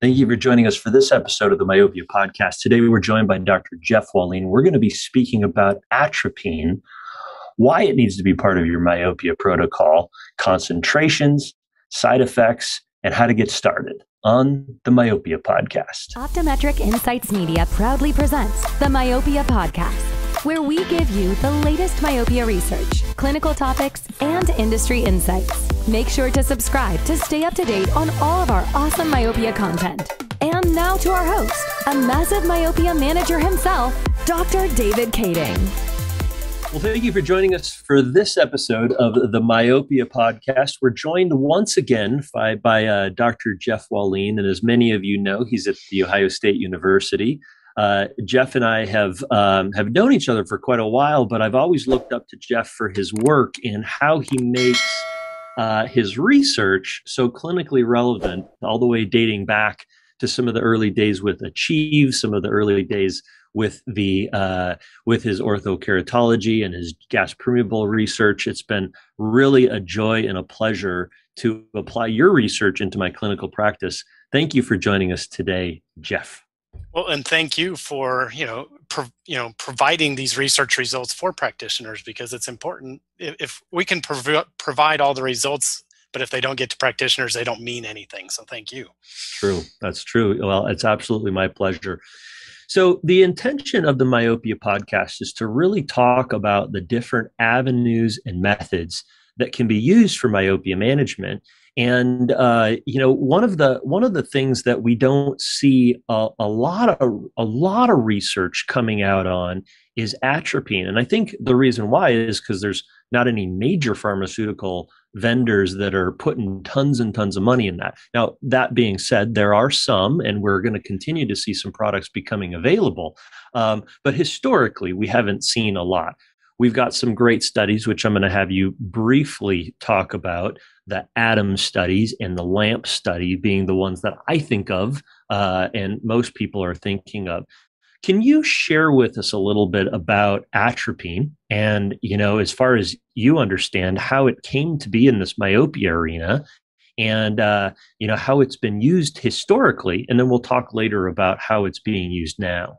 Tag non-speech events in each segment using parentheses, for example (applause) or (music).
Thank you for joining us for this episode of the Myopia Podcast. Today, we're joined by Dr. Jeff Walline. We're going to be speaking about atropine, why it needs to be part of your myopia protocol, concentrations, side effects, and how to get started on the Myopia Podcast. Optometric Insights Media proudly presents the Myopia Podcast where we give you the latest myopia research, clinical topics, and industry insights. Make sure to subscribe to stay up to date on all of our awesome myopia content. And now to our host, a massive myopia manager himself, Dr. David Kading. Well, thank you for joining us for this episode of the Myopia Podcast. We're joined once again by, by uh, Dr. Jeff Walline, and as many of you know, he's at the Ohio State University. Uh, Jeff and I have um, have known each other for quite a while, but I've always looked up to Jeff for his work and how he makes uh, his research so clinically relevant, all the way dating back to some of the early days with Achieve, some of the early days with the uh, with his orthokeratology and his gas permeable research. It's been really a joy and a pleasure to apply your research into my clinical practice. Thank you for joining us today, Jeff. Well, and thank you for you know pro, you know providing these research results for practitioners because it's important. If, if we can prov- provide all the results, but if they don't get to practitioners, they don't mean anything. So thank you. True, that's true. Well, it's absolutely my pleasure. So, the intention of the Myopia podcast is to really talk about the different avenues and methods that can be used for myopia management and uh, you know one of the one of the things that we don't see a, a, lot of a lot of research coming out on is atropine. And i think the reason why is because there's not any major pharmaceutical vendors that are putting tons and tons of money in that. Now that being said there are some and we're going to continue to see some products becoming available. Um, but historically we haven't seen a lot. We've got some great studies, which I'm going to have you briefly talk about the ATOM studies and the LAMP study being the ones that I think of uh, and most people are thinking of. Can you share with us a little bit about atropine and, you know, as far as you understand, how it came to be in this myopia arena and, uh, you know, how it's been used historically? And then we'll talk later about how it's being used now.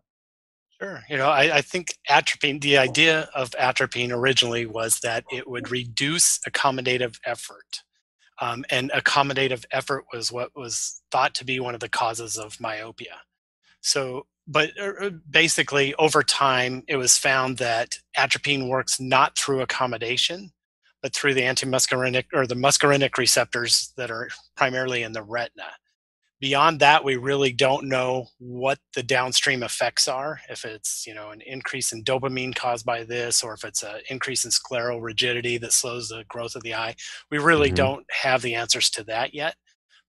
Sure. You know, I, I, think atropine, the idea of atropine originally was that it would reduce accommodative effort. Um, and accommodative effort was what was thought to be one of the causes of myopia. So, but uh, uh, basically, over time, it was found that atropine works not through accommodation, but through the antimuscarinic or the muscarinic receptors that are primarily in the retina beyond that we really don't know what the downstream effects are if it's you know an increase in dopamine caused by this or if it's an increase in scleral rigidity that slows the growth of the eye we really mm-hmm. don't have the answers to that yet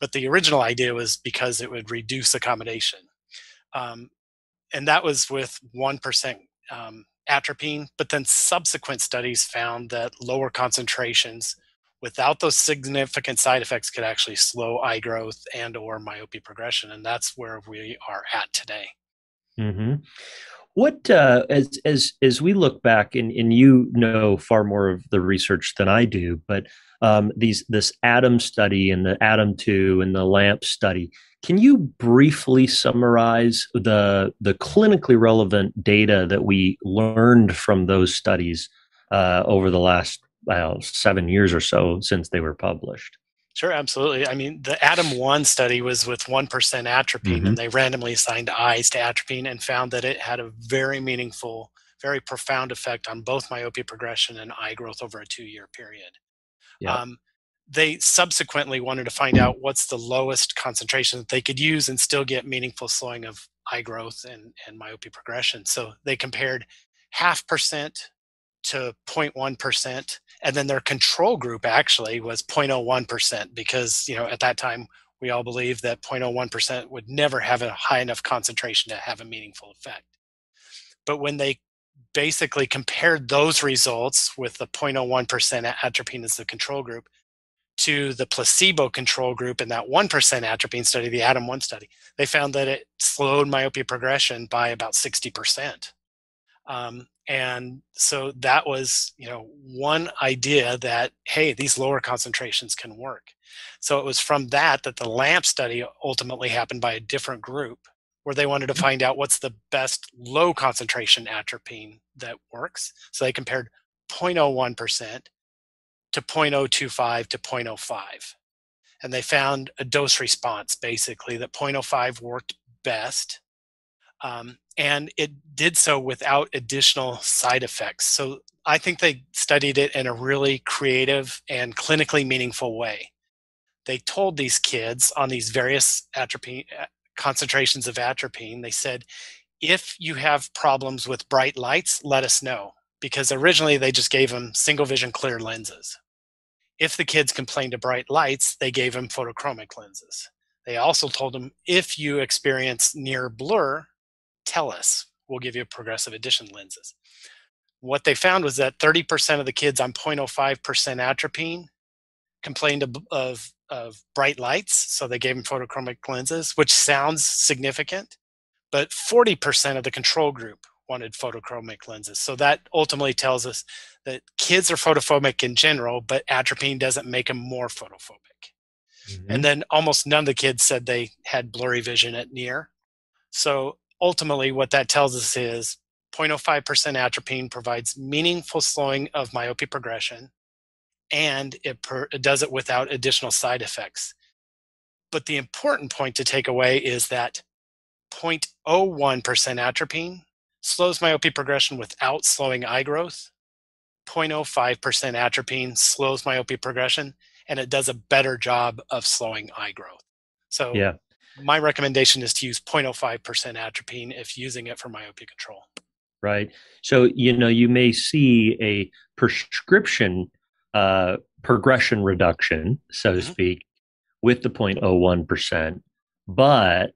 but the original idea was because it would reduce accommodation um, and that was with 1% um, atropine but then subsequent studies found that lower concentrations without those significant side effects could actually slow eye growth and or myopia progression and that's where we are at today mm-hmm. what uh, as as as we look back and, and you know far more of the research than i do but um, these this atom study and the atom 2 and the lamp study can you briefly summarize the the clinically relevant data that we learned from those studies uh, over the last well, seven years or so since they were published. Sure, absolutely. I mean, the Atom 1 study was with 1% atropine, mm-hmm. and they randomly assigned eyes to atropine and found that it had a very meaningful, very profound effect on both myopia progression and eye growth over a two year period. Yeah. Um, they subsequently wanted to find out what's the lowest concentration that they could use and still get meaningful slowing of eye growth and, and myopia progression. So they compared half percent to 0.1% and then their control group actually was 0.01% because you know at that time we all believed that 0.01% would never have a high enough concentration to have a meaningful effect. But when they basically compared those results with the 0.01% atropine as the control group to the placebo control group in that 1% atropine study the atom 1 study they found that it slowed myopia progression by about 60% um, and so that was you know one idea that hey these lower concentrations can work. So it was from that that the lamp study ultimately happened by a different group where they wanted to mm-hmm. find out what's the best low concentration atropine that works. So they compared 0.01% to 0.025 to 0.05 and they found a dose response basically that 0.05 worked best um, and it did so without additional side effects. So I think they studied it in a really creative and clinically meaningful way. They told these kids on these various atropine uh, concentrations of atropine, they said, if you have problems with bright lights, let us know. Because originally they just gave them single vision clear lenses. If the kids complained of bright lights, they gave them photochromic lenses. They also told them if you experience near blur, tell us. We'll give you progressive addition lenses. What they found was that 30% of the kids on 0.05% atropine complained of, of, of bright lights, so they gave them photochromic lenses, which sounds significant, but 40% of the control group wanted photochromic lenses. So that ultimately tells us that kids are photophobic in general, but atropine doesn't make them more photophobic. Mm-hmm. And then almost none of the kids said they had blurry vision at near. So ultimately what that tells us is 0.05% atropine provides meaningful slowing of myopia progression and it, per, it, does it without additional side effects. But the important point to take away is that 0.01% atropine slows myopia progression without slowing eye growth. 0.05% atropine slows myopia progression and it does a better job of slowing eye growth. So yeah my recommendation is to use 0.05% atropine if using it for myopia control. Right. So, you know, you may see a prescription uh, progression reduction, so to mm-hmm. speak, with the 0.01%. But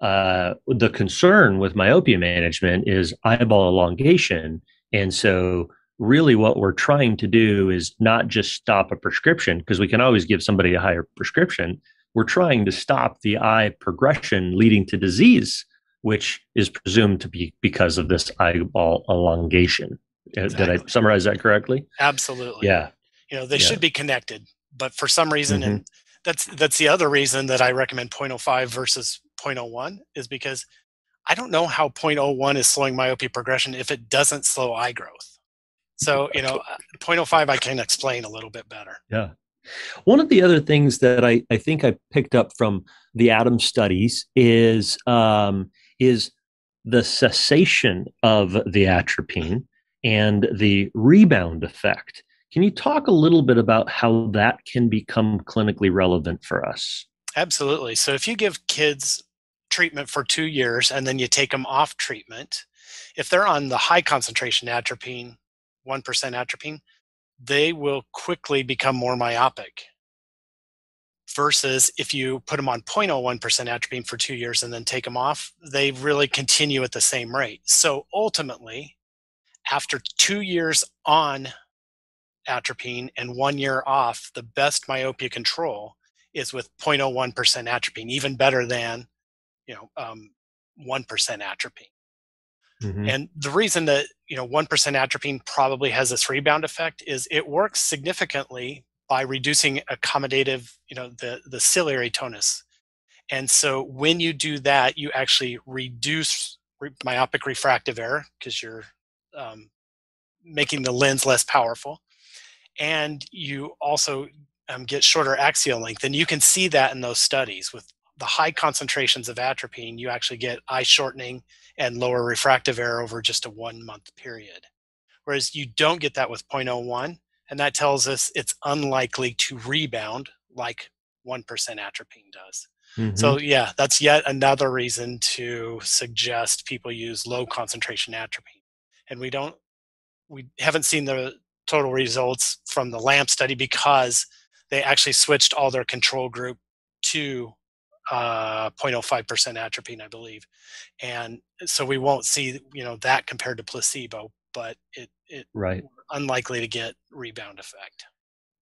uh, the concern with myopia management is eyeball elongation. And so, really, what we're trying to do is not just stop a prescription, because we can always give somebody a higher prescription, we're trying to stop the eye progression leading to disease, which is presumed to be because of this eyeball elongation. Exactly. Did I summarize that correctly? Absolutely. Yeah. You know, they yeah. should be connected, but for some reason, mm-hmm. and that's that's the other reason that I recommend 0.05 versus 0.01 is because I don't know how 0.01 is slowing myopia progression if it doesn't slow eye growth. So, you know, 0.05 I can explain a little bit better. Yeah. One of the other things that I, I think I picked up from the ATOM studies is um, is the cessation of the atropine and the rebound effect. Can you talk a little bit about how that can become clinically relevant for us? Absolutely. So if you give kids treatment for two years and then you take them off treatment, if they're on the high concentration atropine, 1% atropine, they will quickly become more myopic. Versus if you put them on 0.01% atropine for two years and then take them off, they really continue at the same rate. So ultimately, after two years on atropine and one year off, the best myopia control is with 0.01% atropine, even better than you know um, 1% atropine. Mm-hmm. And the reason that you know 1% atropine probably has this rebound effect is it works significantly by reducing accommodative, you know, the, the ciliary tonus. And so when you do that, you actually reduce re- myopic refractive error because you're um, making the lens less powerful. And you also um, get shorter axial length. And you can see that in those studies with the high concentrations of atropine, you actually get eye shortening and lower refractive error over just a one month period. Whereas you don't get that with 0.01, and that tells us it's unlikely to rebound like 1% atropine does. Mm-hmm. So, yeah, that's yet another reason to suggest people use low concentration atropine. And we don't, we haven't seen the total results from the LAMP study because they actually switched all their control group to uh, 0.05% atropine, I believe. And so we won't see, you know, that compared to placebo, but it, it right. unlikely to get rebound effect.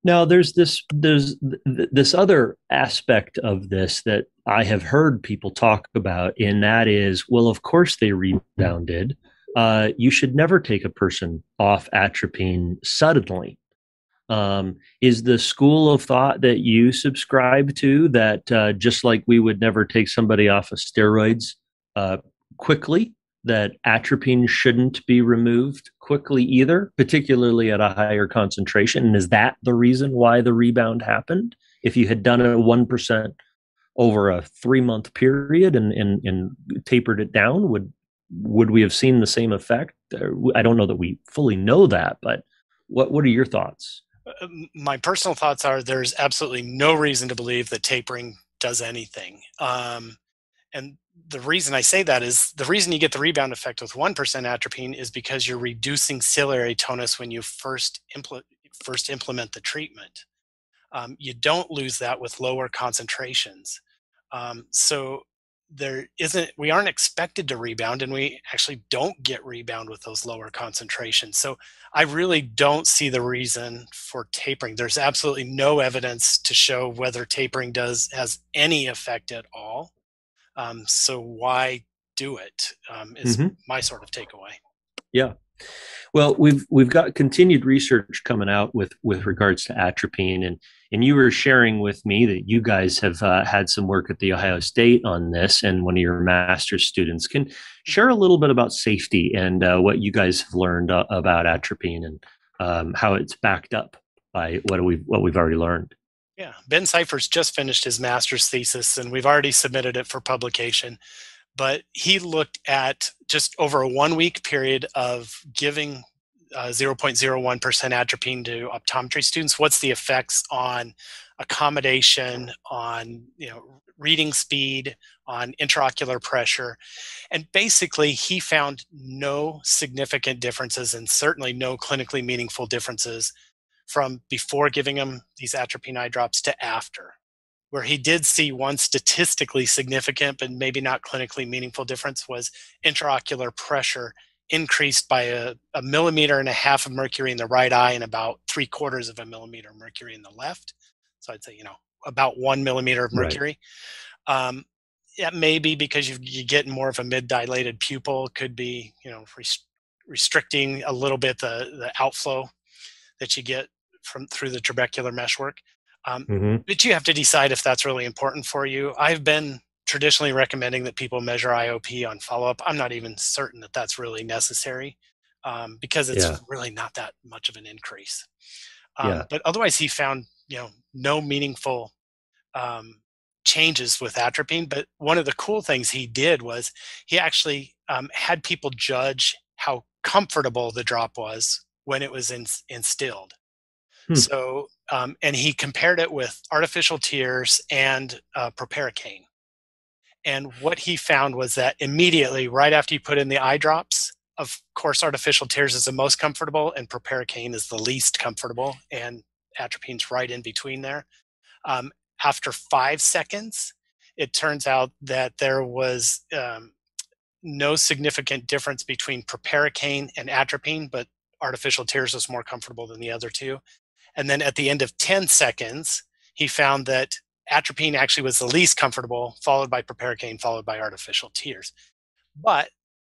Now there's this there's th- this other aspect of this that I have heard people talk about, and that is, well, of course they rebounded, uh, you should never take a person off atropine suddenly. Um, is the school of thought that you subscribe to that uh, just like we would never take somebody off of steroids uh, quickly, that atropine shouldn't be removed quickly either, particularly at a higher concentration? And is that the reason why the rebound happened? If you had done a 1% over a three month period and, and, and tapered it down, would would we have seen the same effect? I don't know that we fully know that, but what what are your thoughts? My personal thoughts are there's absolutely no reason to believe that tapering does anything. Um, and the reason I say that is the reason you get the rebound effect with 1% atropine is because you're reducing ciliary tonus when you first, impl- first implement the treatment. Um, you don't lose that with lower concentrations. Um, so there isn't we aren't expected to rebound and we actually don't get rebound with those lower concentrations so i really don't see the reason for tapering there's absolutely no evidence to show whether tapering does has any effect at all um, so why do it? Um, is mm-hmm. my sort of takeaway yeah well we've we've got continued research coming out with with regards to atropine and and you were sharing with me that you guys have uh, had some work at the Ohio State on this, and one of your master's students can share a little bit about safety and uh, what you guys have learned uh, about atropine and um, how it's backed up by what we what we've already learned. Yeah, Ben Cypher's just finished his master's thesis, and we've already submitted it for publication. But he looked at just over a one week period of giving 0.01% uh, atropine to optometry students what's the effects on accommodation on you know reading speed on intraocular pressure? And basically he found no significant differences and certainly no clinically meaningful differences from before giving him these atropine eye drops to after where he did see one statistically significant but maybe not clinically meaningful difference was intraocular pressure increased by a, a, millimeter and a half of mercury in the right eye and about three quarters of a millimeter of mercury in the left. So I'd say, you know, about one millimeter of mercury. Right. Um, it may be because you, you get more of a mid-dilated pupil. Could be, you know, rest, restricting a little bit the, the outflow that you get from through the trabecular meshwork. Um, mm-hmm. But you have to decide if that's really important for you. I've been traditionally recommending that people measure IOP on follow up. I'm not even certain that that's really necessary um, because it's yeah. really not that much of an increase. Um, yeah. But otherwise, he found you know no meaningful um, changes with atropine. But one of the cool things he did was he actually um, had people judge how comfortable the drop was when it was in, instilled. Hmm. So, um, and he compared it with artificial tears and uh, proparacaine. And what he found was that immediately, right after you put in the eye drops, of course, artificial tears is the most comfortable, and proparacaine is the least comfortable, and atropine's right in between there. Um, after five seconds, it turns out that there was um, no significant difference between proparacaine and atropine, but artificial tears was more comfortable than the other two. And then at the end of 10 seconds, he found that atropine actually was the least comfortable, followed by proparacaine, followed by artificial tears. But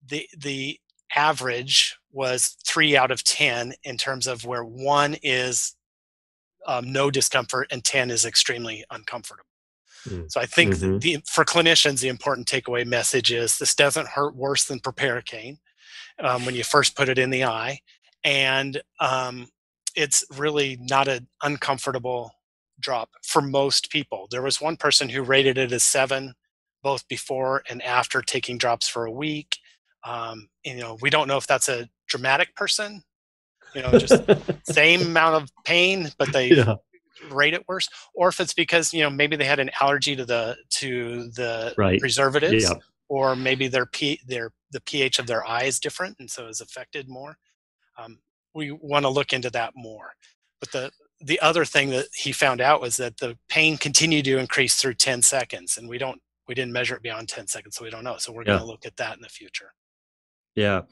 the the average was three out of ten in terms of where one is um, no discomfort and ten is extremely uncomfortable. Mm. So I think mm-hmm. the, for clinicians, the important takeaway message is this doesn't hurt worse than proparacaine um, when you first put it in the eye, and um, it's really not an uncomfortable drop for most people. There was one person who rated it as seven, both before and after taking drops for a week. Um, you know, we don't know if that's a dramatic person, you know, just (laughs) same amount of pain, but they yeah. rate it worse, or if it's because you know maybe they had an allergy to the to the right. preservatives, yeah. or maybe their p their the pH of their eye is different and so is affected more. Um, we want to look into that more. But the the other thing that he found out was that the pain continued to increase through 10 seconds and we don't we didn't measure it beyond 10 seconds so we don't know. So we're yeah. going to look at that in the future. Yeah.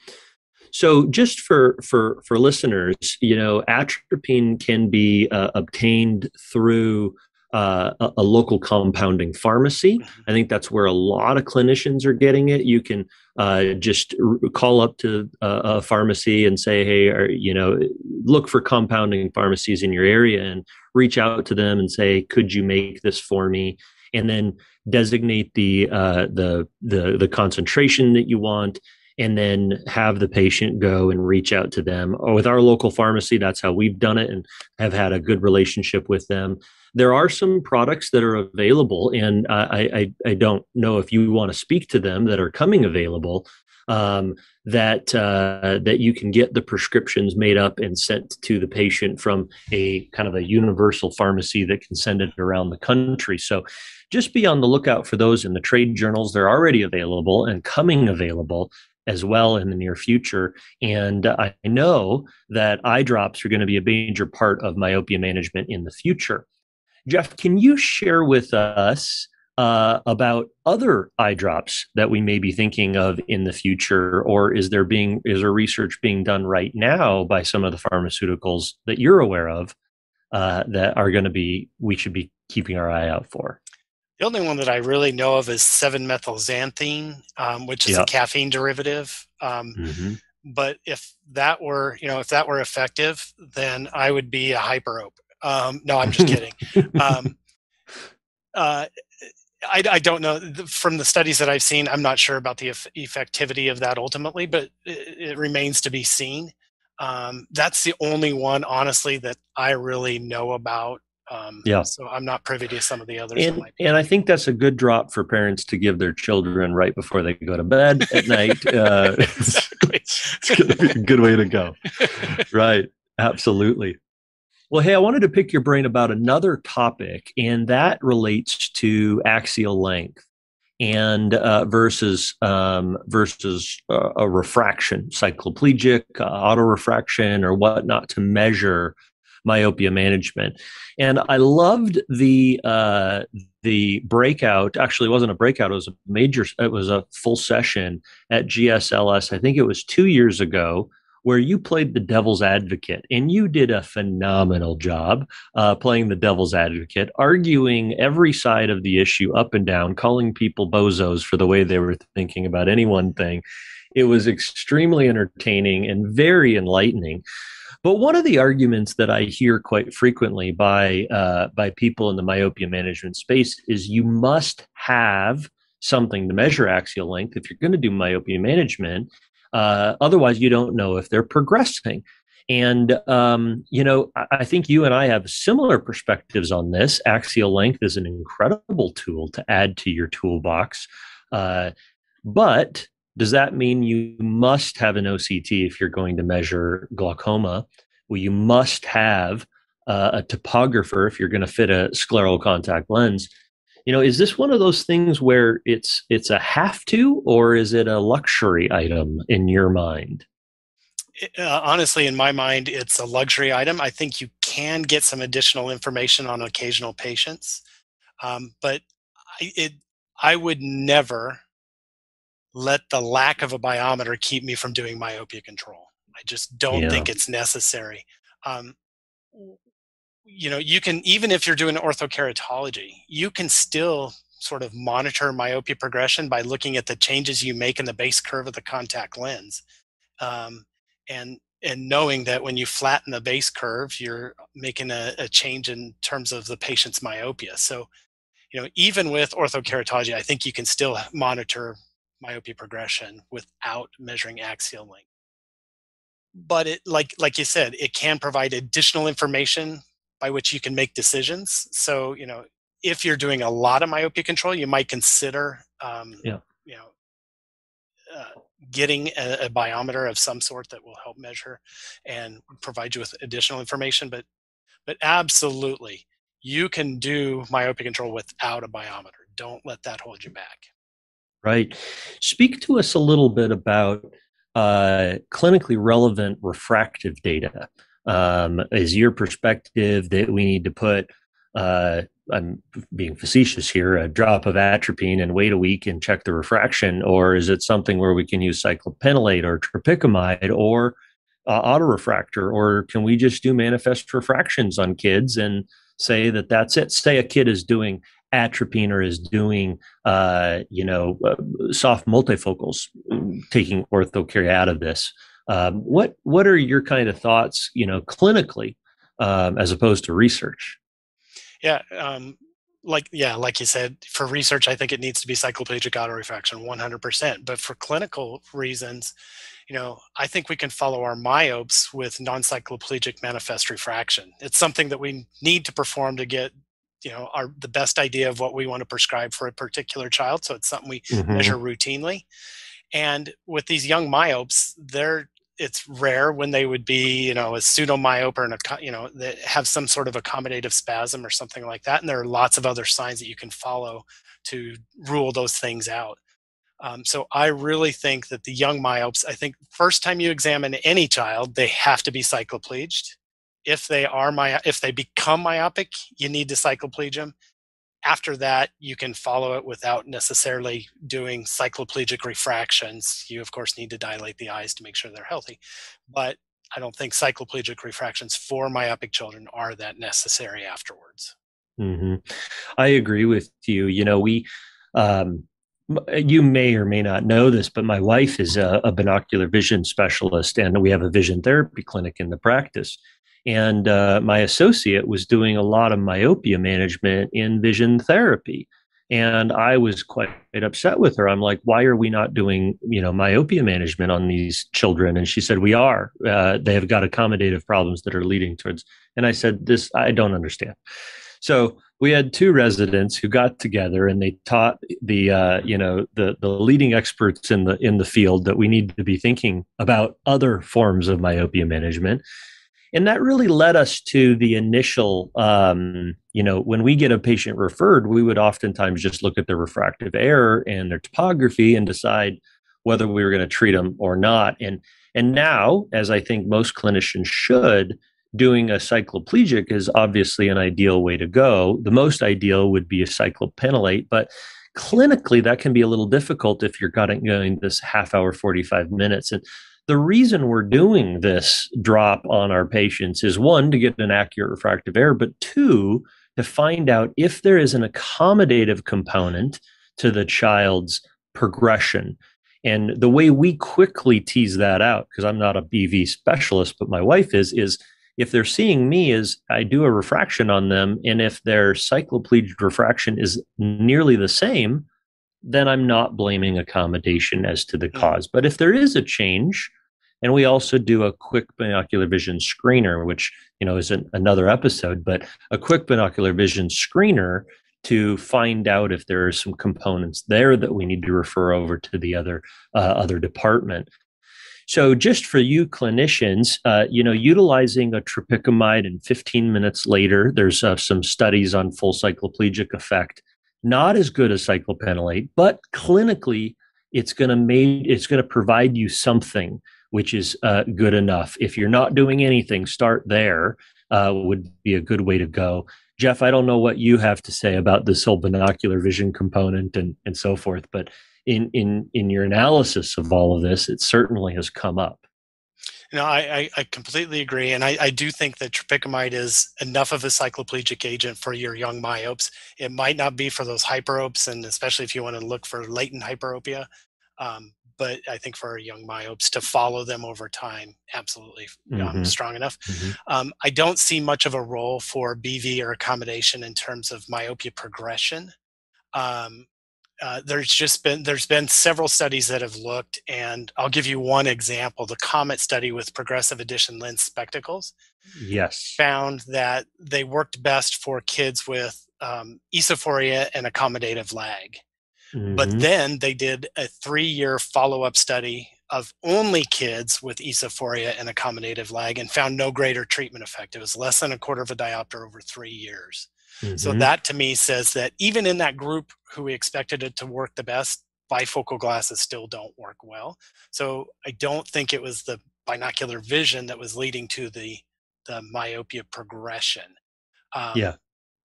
So just for for for listeners you know atropine can be uh, obtained through uh, a, a, local compounding pharmacy. Mm-hmm. I think that's where a lot of clinicians are getting it. You can uh, just r- call up to a, a, pharmacy and say, "Hey, or, you know, look for compounding pharmacies in your area," and reach out to them and say, "Could you make this for me?" And then designate the uh, the the the concentration that you want and then have the patient go and reach out to them. Or with our local pharmacy, that's how we've done it and have had a good relationship with them there are some products that are available, and I, I, I don't know if you want to speak to them that are coming available. Um, that uh, that you can get the prescriptions made up and sent to the patient from a kind of a universal pharmacy that can send it around the country. So just be on the lookout for those in the trade journals. They're already available and coming available as well in the near future. And I know that eye drops are going to be a major part of myopia management in the future. Jeff, can you share with us uh, about other eye drops that we may be thinking of in the future, or is there being is there research being done right now by some of the pharmaceuticals that you're aware of uh, that are going to be we should be keeping our eye out for? The only one that I really know of is 7-methylxanthine, um, which is yep. a caffeine derivative. Um, mm-hmm. But if that were, you know, if that were effective, then I would be a hyperope. Um, no, I'm just kidding. (laughs) Um, uh, I, I, don't know from the studies that I've seen. I'm not sure about the eff- effectivity of that ultimately, but it, it remains to be seen. Um, that's the only one, honestly, that I really know about. Um, yeah. So I'm not privy to some of the others. And, and, I think that's a good drop for parents to give their children right before they go to bed at night. (laughs) Uh, (laughs) exactly. it's going to be a good way to go. right. Absolutely. Well, hey, I wanted to pick your brain about another topic, and that relates to axial length and uh, versus um, versus uh, a refraction, cycloplegic, uh, autorefraction, or whatnot to measure myopia management. And I loved the uh, the breakout. Actually, it wasn't a breakout; it was a major. It was a full session at GSLS. I think it was two years ago where you played the devil's advocate and you did a phenomenal job uh, playing the devil's advocate, arguing every side of the issue up and down, calling people bozos for the way they were thinking about any one thing. It was extremely entertaining and very enlightening. But one of the arguments that I hear quite frequently by uh, by people in the myopia management space is you must have something to measure axial length if you're going to do myopia management uh, otherwise, you don't know if they're progressing. And, um, you know, I think you and I have similar perspectives on this. Axial length is an incredible tool to add to your toolbox. Uh, but does that mean you must have an OCT if you're going to measure glaucoma? Well, you must have uh, a topographer if you're going to fit a scleral contact lens you know is this one of those things where it's it's a have to or is it a luxury item in your mind? Uh, honestly in my mind it's a luxury item. I think you can get some additional information on occasional patients um, but I, it, I would never let the lack of a biometer keep me from doing myopia control. I just don't yeah. think it's necessary. Um, you know you can even if you're doing orthokeratology you can still sort of monitor myopia progression by looking at the changes you make in the base curve of the contact lens. Um, and and knowing that when you flatten the base curve you're making a, a change in terms of the patient's myopia. So you know even with orthokeratology i think you can still monitor myopia progression without measuring axial length. But it like like you said it can provide additional information by which you can make decisions. So, you know, if you're doing a lot of myopia control, you might consider, um, yeah. you know, uh, getting a, a, biometer of some sort that will help measure and provide you with additional information. But, but absolutely, you can do myopia control without a biometer. Don't let that hold you back. Right. Speak to us a little bit about uh, clinically relevant refractive data um, is your perspective that we need to put uh, i'm being facetious here a drop of atropine and wait a week and check the refraction or is it something where we can use cyclopentolate or tropicamide or uh, autorefractor or can we just do manifest refractions on kids and say that that's it. Say a kid is doing atropine or is doing, uh, you know, uh, soft multifocals, taking ortho K out of this. Um, what what are your kind of thoughts, you know, clinically um, as opposed to research? Yeah, um, like yeah, like you said, for research, I think it needs to be cycloplegic autorefraction, 100%. But for clinical reasons, you know, I think we can follow our myopes with non-cycloplegic manifest refraction. It's something that we need to perform to get you know our the best idea of what we want to prescribe for a particular child so it's something we mm-hmm. measure routinely and with these young myopes they're it's rare when they would be you know a pseudomyope or an you know that have some sort of accommodative spasm or something like that and there are lots of other signs that you can follow to rule those things out. Um, so i really think that the young myopes i think first time you examine any child they have to be cyclopleged if they are my if they become myopic you need to cycloplege them after that you can follow it without necessarily doing cycloplegic refractions you of course need to dilate the eyes to make sure they're healthy but i don't think cycloplegic refractions for myopic children are that necessary afterwards mm-hmm. i agree with you you know we um, you may or may not know this, but my wife is a, a, binocular vision specialist, and we have a vision therapy clinic in the practice. And uh, my associate was doing a lot of myopia management in vision therapy. And I was quite upset with her. I'm like, why are we not doing, you know, myopia management on these children? And she said, we are. Uh, they have got accommodative problems that are leading towards. And I said, this, I don't understand. So we had two residents who got together and they taught the uh, you know the the leading experts in the in the field that we need to be thinking about other forms of myopia management and that really led us to the initial um, you know when we get a patient referred we would oftentimes just look at their refractive error and their topography and decide whether we were going to treat them or not. And and now as i think most clinicians should doing a cycloplegic is obviously an ideal way to go. The most ideal would be a cyclopentolate but clinically that can be a little difficult if you're going this half hour 45 minutes. And the reason we're doing this drop on our patients is one, to get an accurate refractive error, but two, to find out if there is an accommodative component to the child's progression. And the way we quickly tease that out, because I'm not a BV specialist, but my wife is, is if they're seeing me is I do a refraction on them, and if their cycloplegic refraction is nearly the same, then I'm not blaming accommodation as to the mm. cause. But if there is a change, and we also do a quick binocular vision screener, which you know is an, another episode, but a quick binocular vision screener to find out if there are some components there that we need to refer over to the other uh, other department. So, just for you clinicians, uh, you know, utilizing a tropicamide and 15 minutes later, there's uh, some studies on full cycloplegic effect not as good as cyclopentolate, but clinically it's going to make it's going to provide you something which is uh, good enough. If you're not doing anything, start there. Uh, would be a good way to go. Jeff, I don't know what you have to say about this whole binocular vision component and and so forth, but in in in your analysis of all of this, it certainly has come up. You know, I, I, completely agree. And I, I do think that tropicamide is enough of a cycloplegic agent for your young myopes. It might not be for those hyperopes, and especially if you want to look for latent hyperopia. Um, but I think for young myopes to follow them over time, absolutely um, mm-hmm. strong enough. Mm-hmm. Um, I don't see much of a role for BV or accommodation in terms of myopia progression. Um, uh, there's just been there's been several studies that have looked and i'll give you one example. The comet study with progressive addition lens spectacles yes. found that they worked best for kids with um, esophoria and accommodative lag. Mm-hmm. but then they did a three-year follow-up study of only kids with esophoria and accommodative lag and found no greater treatment effect. It was less than a quarter of a diopter over three years Mm-hmm. So that to me says that even in that group who we expected it to work the best, bifocal glasses still don't work well. So I don't think it was the binocular vision that was leading to the the myopia progression. Um, yeah.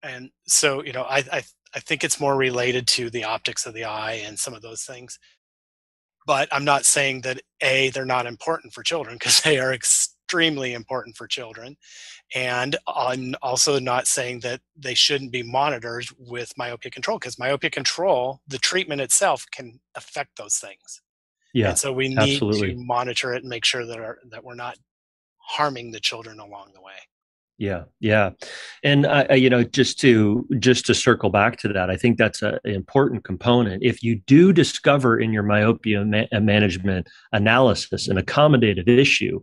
And so you know, I, I I think it's more related to the optics of the eye and some of those things. But I'm not saying that a they're not important for children because they are ex- extremely important for children. And I'm also not saying that they shouldn't be monitored with myopia control because myopia control, the treatment itself can affect those things. Yeah. And so we need absolutely. to monitor it and make sure that our, that we're not harming the children along the way. Yeah, yeah, and uh, you know, just to just to circle back to that, I think that's a, an important component. If you do discover in your myopia ma- management analysis an accommodative issue,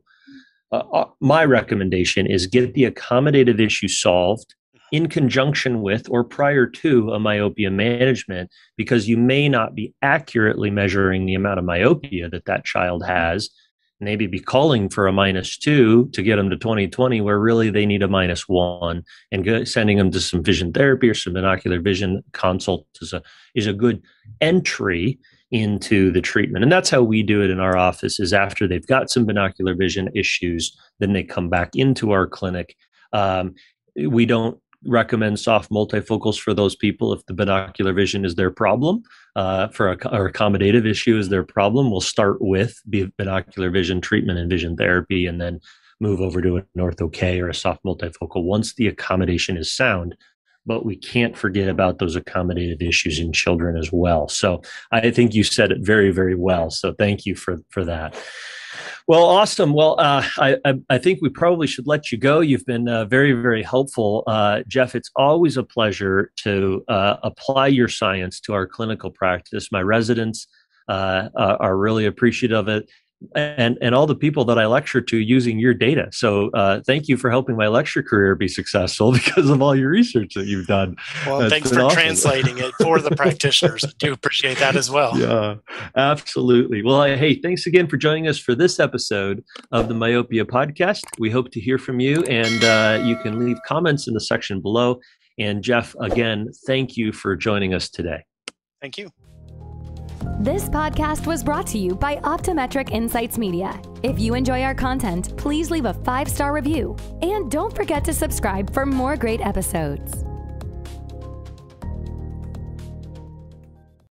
uh, uh, my recommendation is get the accommodative issue solved in conjunction with or prior to a myopia management because you may not be accurately measuring the amount of myopia that that child has. Maybe be calling for a minus two to get them to 2020 where really they need a minus one and go, sending them to some vision therapy or some binocular vision consult is a is a good entry into the treatment and that's how we do it in our office is after they've got some binocular vision issues then they come back into our clinic um, we don't recommend soft multifocals for those people if the binocular vision is their problem. Uh, for a, or accommodative issue is their problem, we'll start with binocular vision treatment and vision therapy, and then move over to an ortho K or a soft multifocal once the accommodation is sound. But we can't forget about those accommodative issues in children as well. So I think you said it very, very well. So thank you for for that. Well, awesome. Well, uh, I, I, think we probably should let you go. You've been uh, very, very helpful. Uh, Jeff, it's always a pleasure to uh, apply your science to our clinical practice. My residents uh, are really appreciative of it and and all the people that I lecture to using your data. So uh, thank you for helping my lecture career be successful (laughs) because of all your research that you've done. Well, That's thanks for awesome. translating it for the practitioners. I do appreciate that as well. Yeah, absolutely. Well, hey, thanks again for joining us for this episode of the Myopia Podcast. We hope to hear from you, and uh, you can leave comments in the section below. And Jeff, again, thank you for joining us today. Thank you. This podcast was brought to you by Optometric Insights Media. If you enjoy our content, please leave a five star review and don't forget to subscribe for more great episodes.